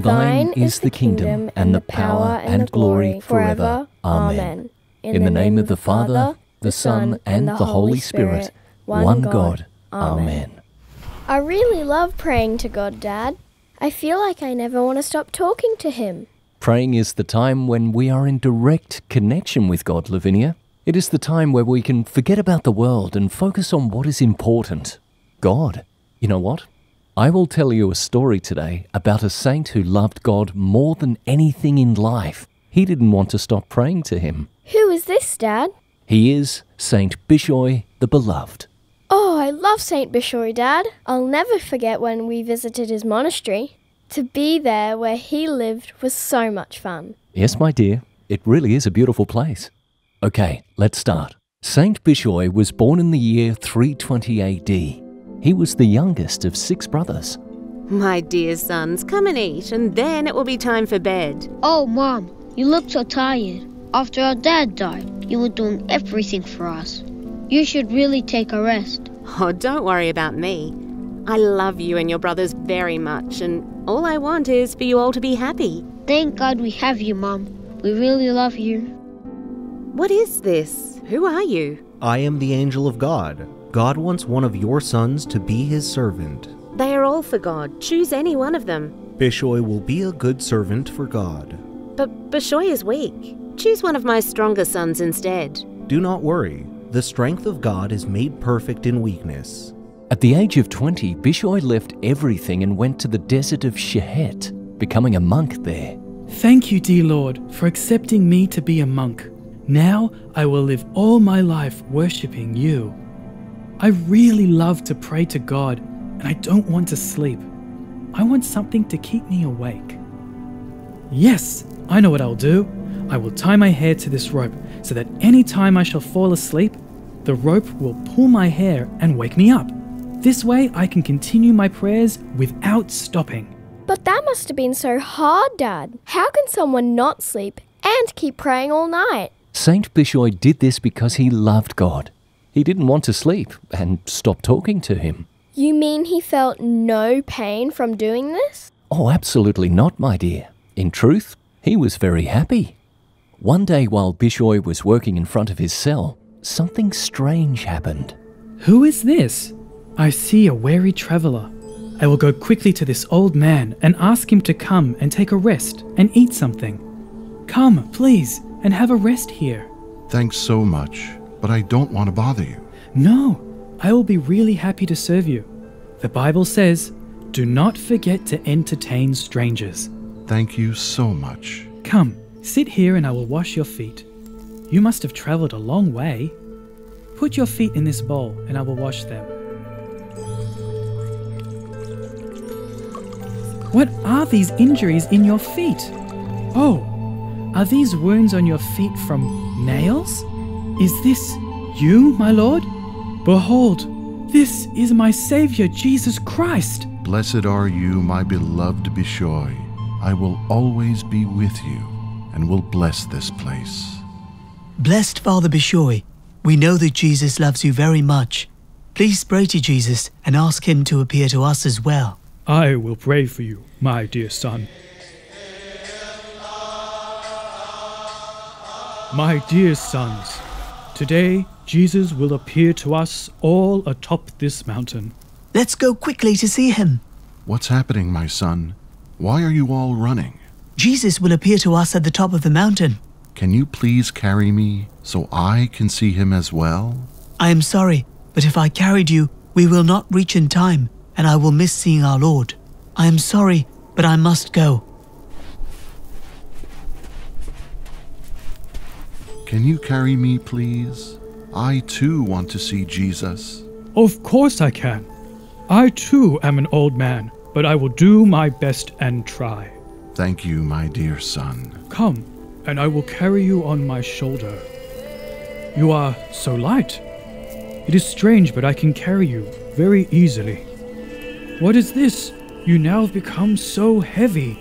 For thine is the kingdom, and the power, and glory, forever. Amen. In the name of the Father, the Son, and the Holy Spirit, one God. Amen. I really love praying to God, Dad. I feel like I never want to stop talking to Him. Praying is the time when we are in direct connection with God, Lavinia. It is the time where we can forget about the world and focus on what is important God. You know what? I will tell you a story today about a saint who loved God more than anything in life. He didn't want to stop praying to Him. Who is this, Dad? He is Saint Bishoy the Beloved. Oh, I love St. Bishoy, Dad. I'll never forget when we visited his monastery. To be there where he lived was so much fun. Yes, my dear, it really is a beautiful place. Okay, let's start. Saint Bishoy was born in the year 320 AD. He was the youngest of six brothers. My dear sons, come and eat, and then it will be time for bed. Oh, Mom, you look so tired. After our dad died, you were doing everything for us. You should really take a rest. Oh, don't worry about me. I love you and your brothers very much, and all I want is for you all to be happy. Thank God we have you, Mom. We really love you. What is this? Who are you? I am the angel of God. God wants one of your sons to be his servant. They are all for God. Choose any one of them. Bishoy will be a good servant for God. But Bishoy is weak. Choose one of my stronger sons instead. Do not worry. The strength of God is made perfect in weakness. At the age of 20, Bishoy left everything and went to the desert of Shehet, becoming a monk there. Thank you, dear Lord, for accepting me to be a monk. Now I will live all my life worshipping you. I really love to pray to God, and I don't want to sleep. I want something to keep me awake. Yes, I know what I'll do. I will tie my hair to this rope so that any time I shall fall asleep, the rope will pull my hair and wake me up. This way I can continue my prayers without stopping. But that must have been so hard, Dad. How can someone not sleep and keep praying all night? Saint Bishoy did this because he loved God. He didn't want to sleep and stop talking to him. You mean he felt no pain from doing this? Oh, absolutely not, my dear. In truth, he was very happy. One day while Bishoy was working in front of his cell, something strange happened. Who is this? I see a weary traveller. I will go quickly to this old man and ask him to come and take a rest and eat something. Come, please, and have a rest here. Thanks so much, but I don't want to bother you. No, I will be really happy to serve you. The Bible says, Do not forget to entertain strangers. Thank you so much. Come, sit here and I will wash your feet. You must have traveled a long way. Put your feet in this bowl and I will wash them. What are these injuries in your feet? Oh, are these wounds on your feet from nails? Is this you, my Lord? Behold, this is my Saviour, Jesus Christ. Blessed are you, my beloved Bishoy. I will always be with you and will bless this place. Blessed Father Bishoy, we know that Jesus loves you very much. Please pray to Jesus and ask him to appear to us as well. I will pray for you, my dear son. My dear sons, today Jesus will appear to us all atop this mountain. Let's go quickly to see him. What's happening, my son? Why are you all running? Jesus will appear to us at the top of the mountain. Can you please carry me so I can see him as well? I am sorry, but if I carried you, we will not reach in time, and I will miss seeing our Lord. I am sorry, but I must go. Can you carry me, please? I too want to see Jesus. Of course I can. I too am an old man, but I will do my best and try. Thank you, my dear son. Come, and I will carry you on my shoulder. You are so light. It is strange, but I can carry you very easily. What is this? You now have become so heavy.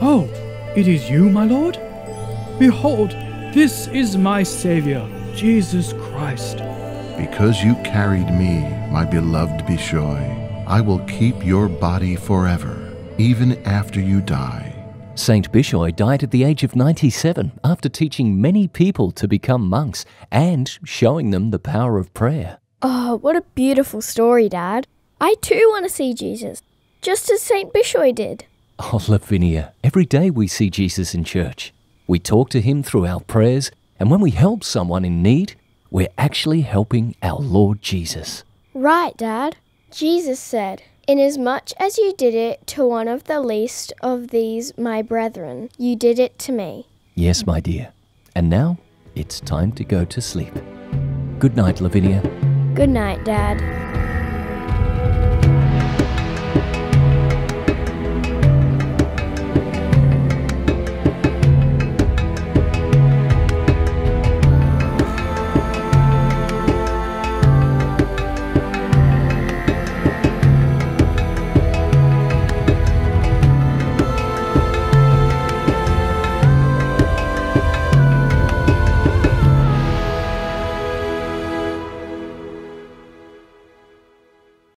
Oh, it is you, my lord? Behold, this is my Savior, Jesus Christ. Because you carried me, my beloved Bishoy, I will keep your body forever even after you die. Saint Bishoy died at the age of 97 after teaching many people to become monks and showing them the power of prayer. Oh, what a beautiful story, Dad. I too want to see Jesus, just as St. Bishoy did. Oh, Lavinia, every day we see Jesus in church. We talk to him through our prayers, and when we help someone in need, we're actually helping our Lord Jesus. Right, Dad. Jesus said, Inasmuch as you did it to one of the least of these my brethren, you did it to me. Yes, my dear. And now it's time to go to sleep. Good night, Lavinia. Good night, Dad.